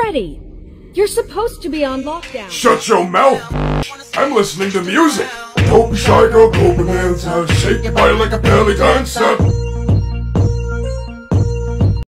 Freddy, you're supposed to be on lockdown. Shut your mouth! I'm listening to music! Don't be shy, girl, go bananas, shake your body like a belly dancer!